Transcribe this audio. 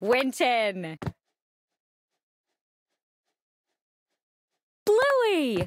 Winton! Bluey!